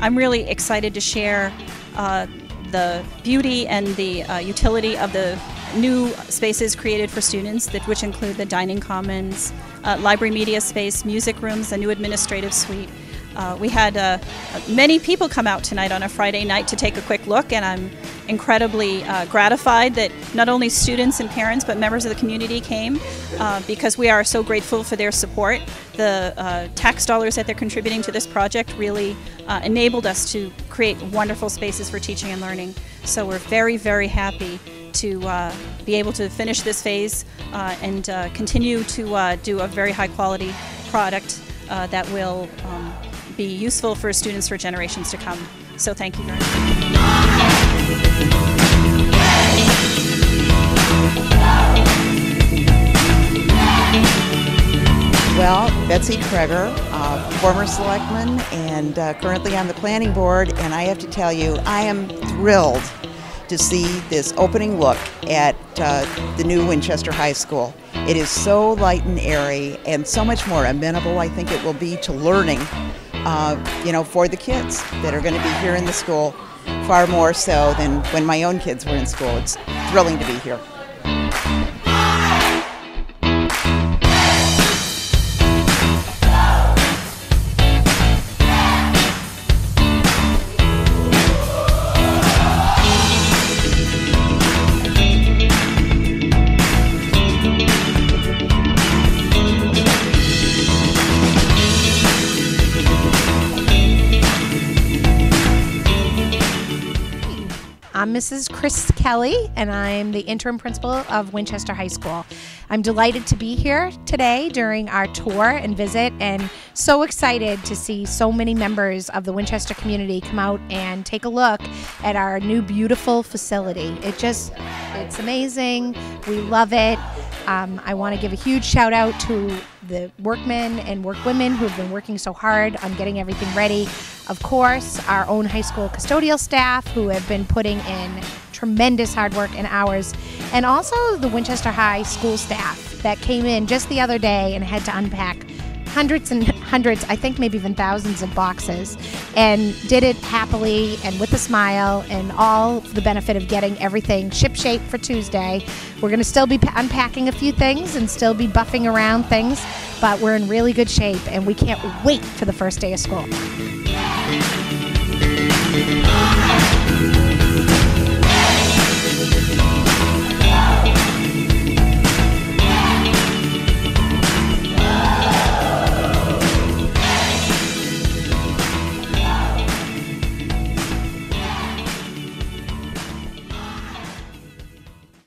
I'm really excited to share uh, the beauty and the uh, utility of the new spaces created for students, that, which include the dining commons, uh, library media space, music rooms, a new administrative suite. Uh, we had uh, many people come out tonight on a Friday night to take a quick look, and I'm incredibly uh, gratified that not only students and parents but members of the community came uh, because we are so grateful for their support. The uh, tax dollars that they're contributing to this project really uh, enabled us to create wonderful spaces for teaching and learning. So we're very, very happy to uh, be able to finish this phase uh, and continue to do a very high quality product that will um, be useful for students for generations to come. So thank you very much. Well, Betsy Kreger, uh, former selectman and uh, currently on the planning board, and I have to tell you, I am thrilled to see this opening look at uh, the new Winchester High School. It is so light and airy and so much more amenable, I think it will be, to learning uh, you know, for the kids that are going to be here in the school far more so than when my own kids were in school. It's thrilling to be here. I'm Mrs. Chris Kelly, and I'm the interim principal of Winchester High School. I'm delighted to be here today during our tour and visit, and so excited to see so many members of the Winchester community come out and take a look at our new beautiful facility. It just, it's amazing. We love it. Um, I want to give a huge shout out to the workmen and workwomen who have been working so hard on getting everything ready. Of course, our own high school custodial staff who have been putting in tremendous hard work and hours, and also the Winchester High school staff that came in just the other day and had to unpack hundreds and hundreds, I think maybe even thousands of boxes, and did it happily and with a smile, and all the benefit of getting everything ship shape for Tuesday. We're going to still be unpacking a few things and still be buffing around things, but we're in really good shape, and we can't wait for the first day of school.